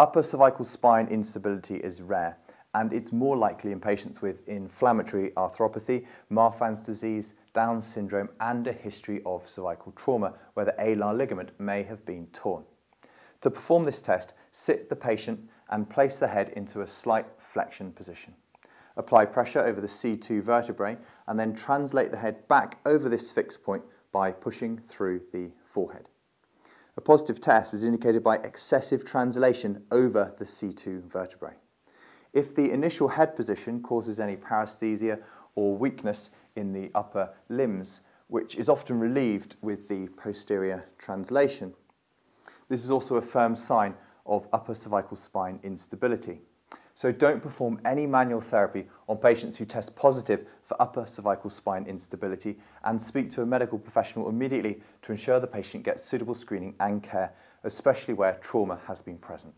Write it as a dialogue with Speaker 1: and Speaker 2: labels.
Speaker 1: Upper cervical spine instability is rare and it's more likely in patients with inflammatory arthropathy, Marfan's disease, Down syndrome and a history of cervical trauma where the alar ligament may have been torn. To perform this test, sit the patient and place the head into a slight flexion position. Apply pressure over the C2 vertebrae and then translate the head back over this fixed point by pushing through the forehead. Positive test is indicated by excessive translation over the C2 vertebrae. If the initial head position causes any paresthesia or weakness in the upper limbs, which is often relieved with the posterior translation, this is also a firm sign of upper cervical spine instability. So don't perform any manual therapy on patients who test positive for upper cervical spine instability and speak to a medical professional immediately to ensure the patient gets suitable screening and care, especially where trauma has been present.